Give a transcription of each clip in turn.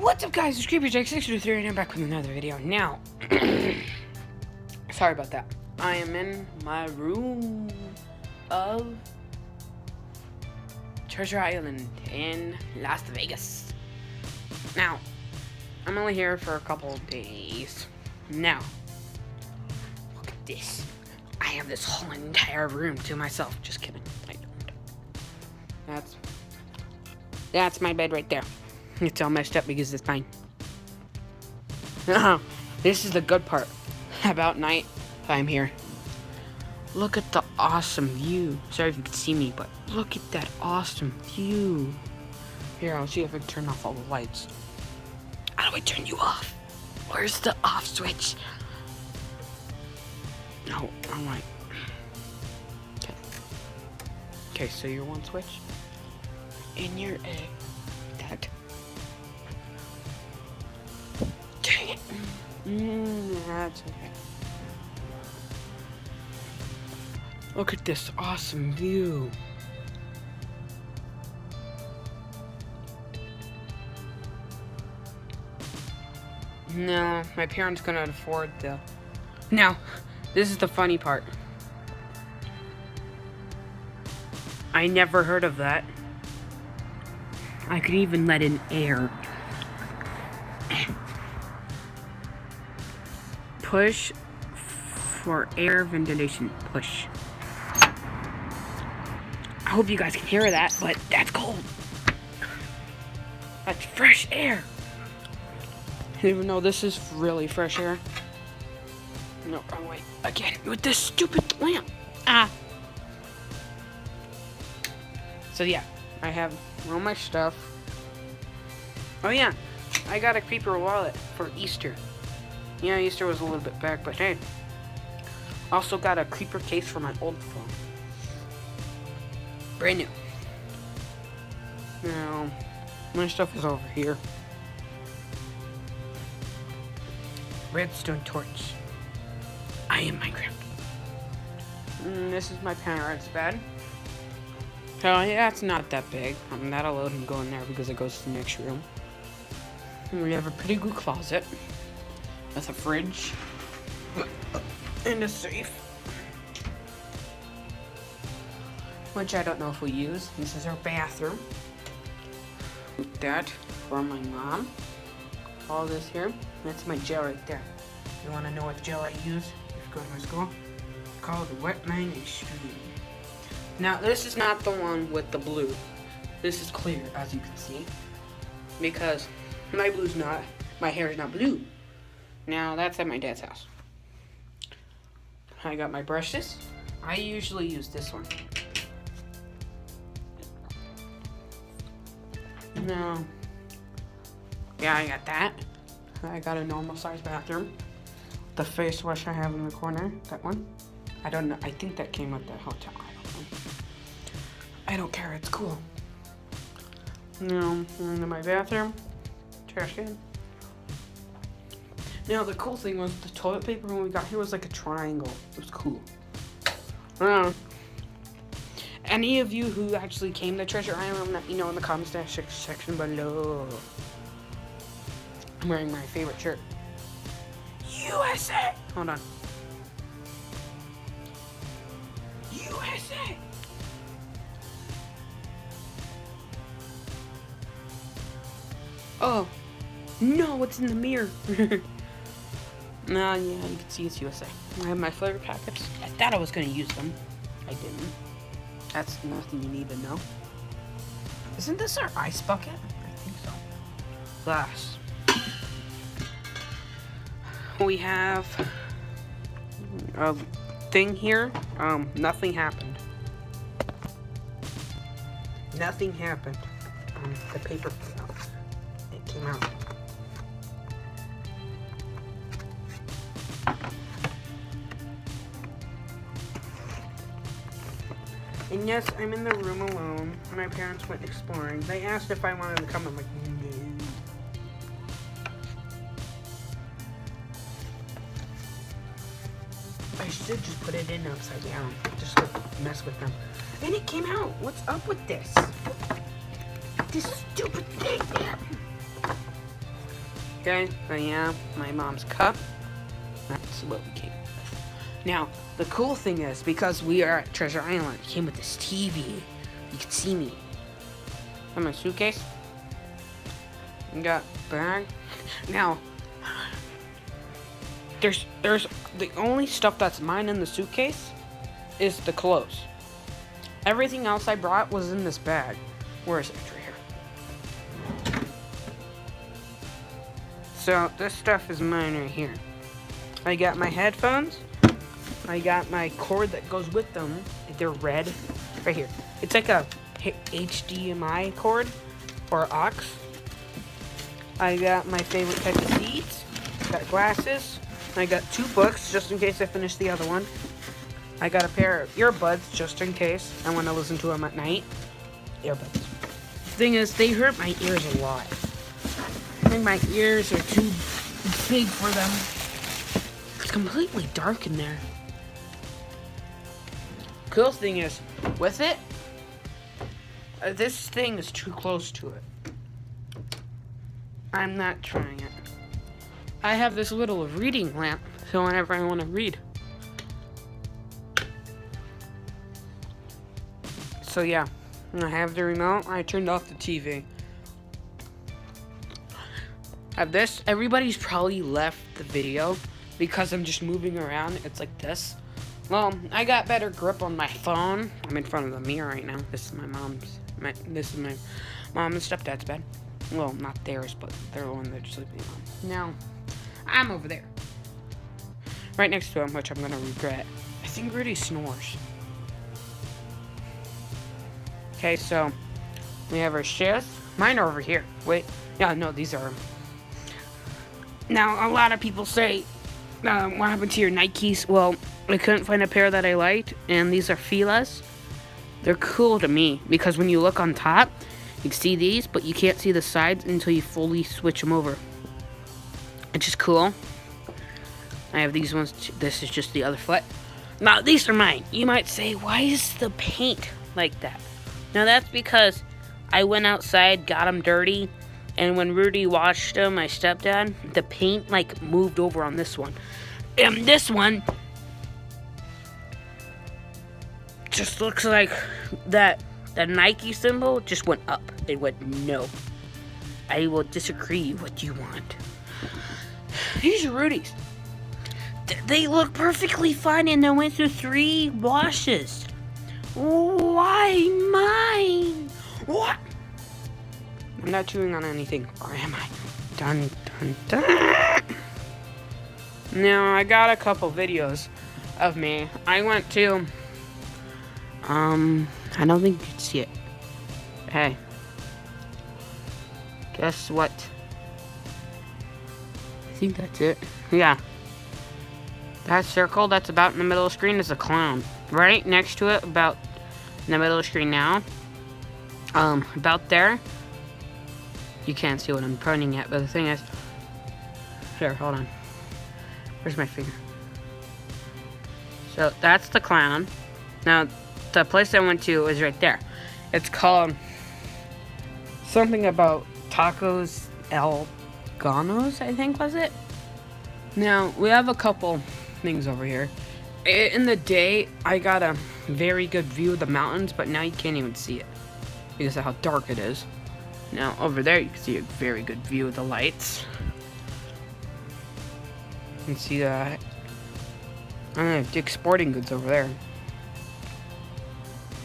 What's up guys, it's Creeper Jake 623 and I'm back with another video. Now, sorry about that. I am in my room of Treasure Island in Las Vegas. Now, I'm only here for a couple days. Now, look at this. I have this whole entire room to myself. Just kidding. I don't. That's that's my bed right there. It's all messed up because it's fine. Uh-huh. this is the good part about night time here. Look at the awesome view. Sorry if you can see me, but look at that awesome view. Here, I'll see if I can turn off all the lights. How do I turn you off? Where's the off switch? No, I'm right. Okay. Okay, so you're one switch. And you're a that. Mm, that's okay. Look at this awesome view. No, my parents couldn't afford the. Now, this is the funny part. I never heard of that. I could even let in air. Push for air ventilation. Push. I hope you guys can hear that, but that's cold. That's fresh air. Even though this is really fresh air. No, wrong way. Again, with this stupid lamp. Ah. So yeah, I have all my stuff. Oh yeah, I got a creeper wallet for Easter. Yeah, Easter was a little bit back, but hey. Also got a creeper case for my old phone. Brand new. Now, my stuff is over here. Redstone torch. I am Minecraft. Mm, this is my parents' bed. Oh yeah, it's not that big. I'm not allowed to go in there because it goes to the next room. And we have a pretty good closet. With a fridge. And a safe. Which I don't know if we use. This is our bathroom. That for my mom. All this here. That's my gel right there. You want to know what gel I use? If you go to my school. It's called Wetline Extreme. Now, this is not the one with the blue. This is clear, as you can see. Because my blue's not, my hair is not blue. Now, that's at my dad's house. I got my brushes. I usually use this one. No. Yeah, I got that. I got a normal size bathroom. The face wash I have in the corner, that one. I don't know, I think that came at the hotel. I don't. I don't care, it's cool. Now, into my bathroom, trash can. Now, the cool thing was the toilet paper when we got here was like a triangle. It was cool. Uh, any of you who actually came to Treasure Island, let me know in the comments section below. I'm wearing my favorite shirt. USA! Hold on. USA! Oh. No, it's in the mirror. nah, yeah, you can see it's USA. I have my flavor packets. I thought I was going to use them. I didn't. That's nothing you need to know. Isn't this our ice bucket? I think so. Glass. We have a thing here. Um, nothing happened. Nothing happened. Um, the paper came out. It came out. And yes, I'm in the room alone. My parents went exploring. They asked if I wanted to come. I'm like, no. I should just put it in upside down. Just to mess with them. And it came out. What's up with this? This stupid thing. Okay, so yeah, my mom's cup. That's what we came. Now, the cool thing is, because we are at Treasure Island, it came with this TV. You can see me. And my suitcase. Got bag. Now, there's there's the only stuff that's mine in the suitcase is the clothes. Everything else I brought was in this bag. Where is it? Right here. So this stuff is mine right here. I got my headphones. I got my cord that goes with them. They're red. Right here. It's like a HDMI cord or aux. I got my favorite type of seats. Got glasses. I got two books just in case I finish the other one. I got a pair of earbuds just in case I want to listen to them at night. Earbuds. Thing is, they hurt my ears a lot. I think my ears are too big for them. It's completely dark in there. Cool thing is, with it, uh, this thing is too close to it. I'm not trying it. I have this little reading lamp, so whenever I want to read. So yeah, I have the remote. I turned off the TV. I have this. Everybody's probably left the video because I'm just moving around. It's like this. Well, I got better grip on my phone. I'm in front of the mirror right now. This is my mom's. My, this is my mom and stepdad's bed. Well, not theirs, but they're the one they're sleeping on. Now, I'm over there. Right next to him, which I'm gonna regret. I think Rudy snores. Okay, so we have our shares. Mine are over here. Wait, yeah, no, these are. Now, a lot of people say, uh, what happened to your Nikes? Well, I couldn't find a pair that I liked, and these are Fila's. They're cool to me because when you look on top, you see these, but you can't see the sides until you fully switch them over. Which is cool. I have these ones. This is just the other foot. Now, these are mine. You might say, why is the paint like that? Now, that's because I went outside, got them dirty, and when Rudy washed them, my stepdad, the paint, like, moved over on this one. And this one just looks like that the Nike symbol just went up. It went no. I will disagree. What you want? These are Rudy's. They look perfectly fine and they went through three washes. Why mine? What? I'm not chewing on anything, or am I? Dun dun dun. Now I got a couple videos of me. I went to um, I don't think you can see it. Hey. Guess what? I think that's it. Yeah. That circle that's about in the middle of the screen is a clown. Right next to it, about in the middle of the screen now. Um, about there. You can't see what I'm pointing at, but the thing is... Here, hold on. Where's my finger? So, that's the clown. Now, the place I went to is right there. It's called something about tacos El Ganos, I think was it. Now we have a couple things over here. In the day, I got a very good view of the mountains, but now you can't even see it because of how dark it is. Now over there, you can see a very good view of the lights. You can see that. I don't know, Dick's Sporting Goods over there.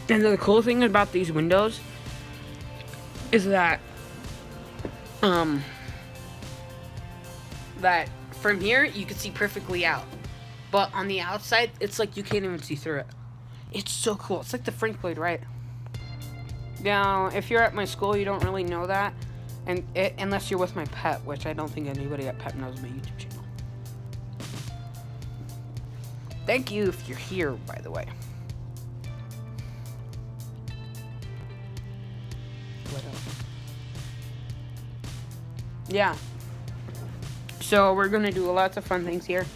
And the cool thing about these windows is that, um, that from here you can see perfectly out. But on the outside, it's like you can't even see through it. It's so cool. It's like the Frank Lloyd Wright. Now, if you're at my school, you don't really know that. And it, unless you're with my pet, which I don't think anybody at pet knows my YouTube channel. Thank you if you're here, by the way. Yeah. So we're gonna do lots of fun things here.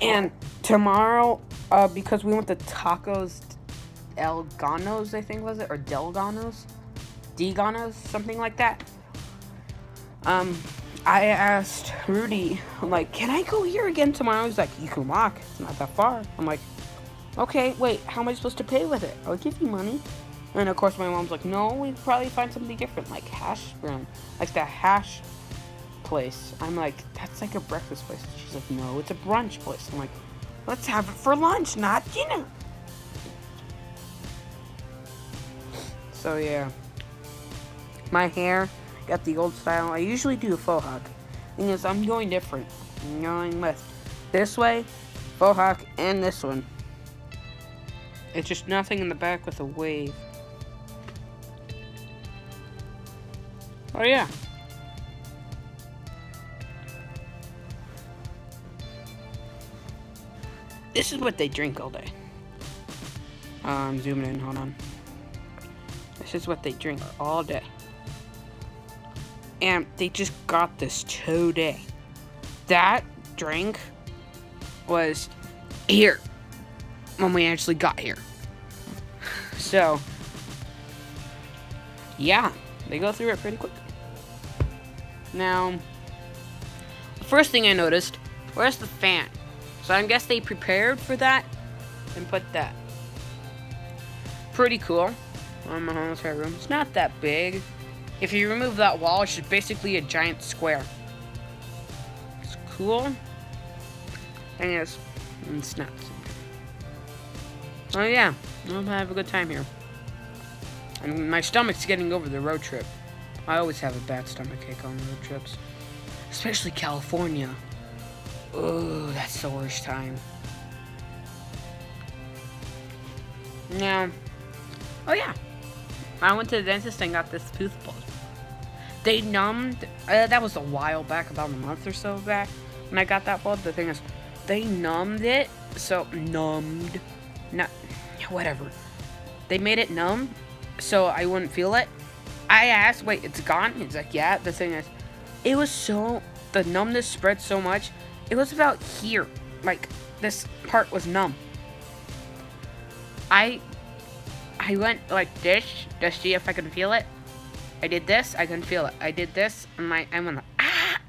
And tomorrow, uh, because we went to Tacos El Ganos, I think was it, or Del Ganos, something like that. Um, I asked Rudy, I'm like, can I go here again tomorrow? He's like, you can walk. It's not that far. I'm like, okay, wait, how am I supposed to pay with it? I'll give you money. And of course, my mom's like, no, we probably find something different, like hash brown, like that hash place. I'm like, that's like a breakfast place. She's like, no, it's a brunch place. I'm like, let's have it for lunch, not dinner. So yeah, my hair got the old style. I usually do a faux hawk. Thing is, I'm going different. I'm going with this way, faux hawk, and this one. It's just nothing in the back with a wave. Oh yeah. This is what they drink all day. Uh, I'm zooming in, hold on. This is what they drink all day. And they just got this today. That drink was here when we actually got here. So, yeah, they go through it pretty quick. Now, first thing I noticed, where's the fan? So I guess they prepared for that and put that. Pretty cool. On my hotel room. It's not that big. If you remove that wall, it's just basically a giant square. It's cool. And it's, it's not. Oh yeah, I'll have a good time here. And my stomach's getting over the road trip. I always have a bad stomach ache on road trips. Especially California. Oh, that's the worst time. Now, oh yeah, I went to the dentist and got this tooth pulled. They numbed, uh, that was a while back, about a month or so back, when I got that pulled. The thing is, they numbed it, so, numbed, not, whatever. They made it numb, so I wouldn't feel it. I asked, wait, it's gone? He's like, yeah. The thing is, it was so, the numbness spread so much, it was about here. Like, this part was numb. I, I went like this to see if I could feel it. I did this, I couldn't feel it. I did this, and my, I went like, ah!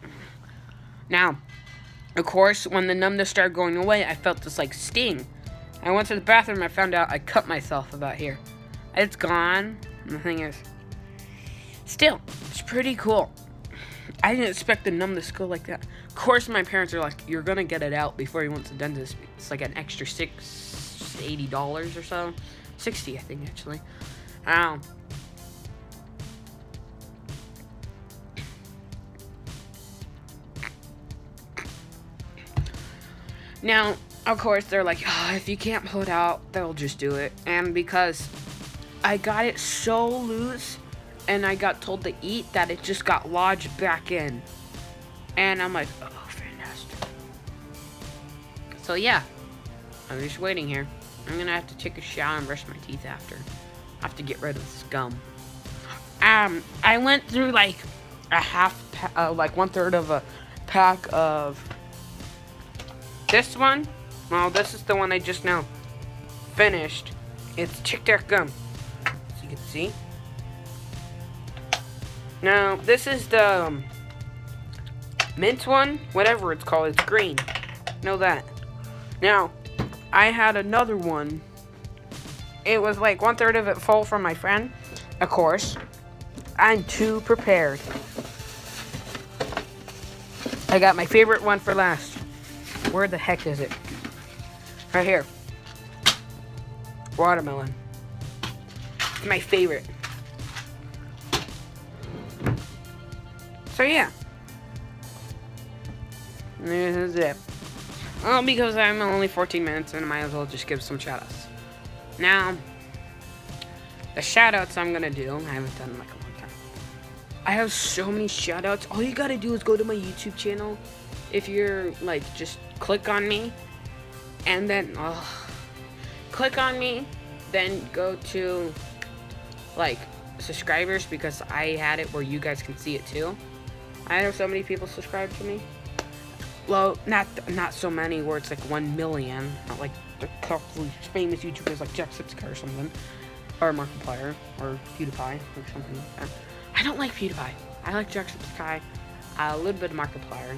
Now, of course, when the numbness started going away, I felt this, like, sting. I went to the bathroom, I found out I cut myself about here. It's gone. And the thing is, still, it's pretty cool. I didn't expect the numbness to go like that. Of course, my parents are like, you're gonna get it out before you went to the dentist. It's like an extra six, eighty dollars or so. 60, I think, actually. Um, now, of course, they're like, oh, if you can't pull it out, they'll just do it. And because I got it so loose and I got told to eat that it just got lodged back in. And I'm like, oh, fantastic. So yeah, I'm just waiting here. I'm gonna have to take a shower and brush my teeth after. I have to get rid of this gum. Um, I went through like a half, uh, like one third of a pack of this one. Well, this is the one I just now finished. It's Tic Tac gum. So you can see. Now, this is the um, mint one, whatever it's called. It's green. Know that. Now, I had another one. It was like one third of it full from my friend, of course. I'm too prepared. I got my favorite one for last. Where the heck is it? Right here. Watermelon. It's my favorite. So yeah. This is it. Well, because I'm only 14 minutes and I might as well just give some shoutouts. Now, the shoutouts I'm gonna do, I haven't done like a long time. I have so many shoutouts. All you gotta do is go to my YouTube channel. If you're like, just click on me, and then click on me, then go to like subscribers because I had it where you guys can see it too. I know so many people subscribe to me. Well, not not so many where it's like one million, not like a couple famous YouTubers like Jacksepticeye or something, or Markiplier or PewDiePie or something like. I don't like PewDiePie. I like Jacksepticeye. a little bit of Markiplier.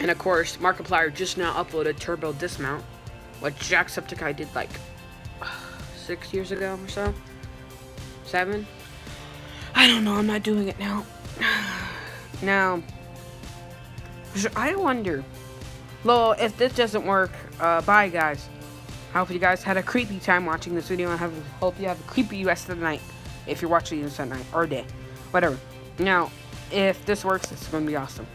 And of course, Markiplier just now uploaded Turbo Dismount, which Jacksepticeye did like six years ago or so. Seven? I don't know, I'm not doing it now. now, I wonder, well, if this doesn't work, uh, bye guys. I hope you guys had a creepy time watching this video, and have, hope you have a creepy rest of the night, if you're watching this at night, or day, whatever. Now, if this works, it's going to be awesome.